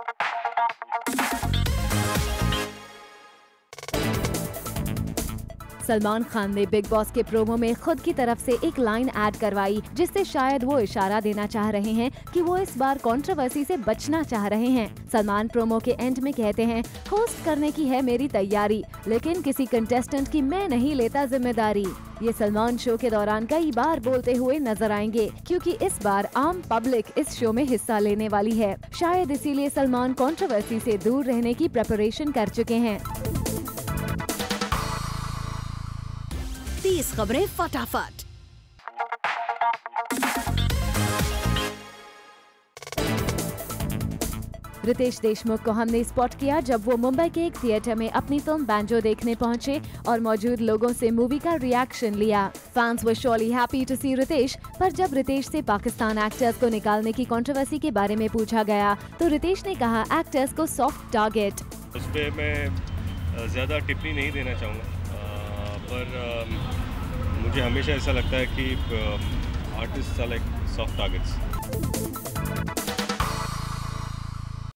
Thank you. Salman Khan ने big boss के promo में खुद की तरफ़ से एक लाइन ऐड करवाई, जिससे शायद वो इशारा देना चाह रहे हैं कि वो इस बार कंट्रोवर्सी से बचना चाह रहे हैं। सलमान प्रोमो के एंड में कहते हैं होस्ट करने की है मेरी तैयारी, लेकिन किसी कंटेस्टेंट की मैं नहीं लेता ज़िम्मेदारी। ये सलमान शो के दौरान कई बार बोलते हुए नज़र आएँगे, क्योंकि इस बार आम पब्लिक इस शो में हिस्सा लेने वाली है। शायद इसीलिए सलमान कंट्रोवर्सी से दूर रहने की प्रिपरेशन कर चुके हैं। तीस खबरें फटाफट। रितेश देशमुख को हमने स्पॉट किया जब वो मुंबई के एक थिएटर में अपनी फ़िल्म बैंजो देखने पहुँचे और मौजूद लोगों से मूवी का रिएक्शन लिया। Fans were surely happy to see Riteish पर जब रितेश से पाकिस्तान एक्टर्स को निकालने की कंट्रोवर्सी के बारे में पूछा गया तो रितेश ने कहा एक्टर्स को सॉफ्ट टारगेट उस पर मैं ज़्यादा टिप्पणी नहीं देना चाहूँगा। पर मुझे हमेशा ऐसा लगता है कि artist are like soft targets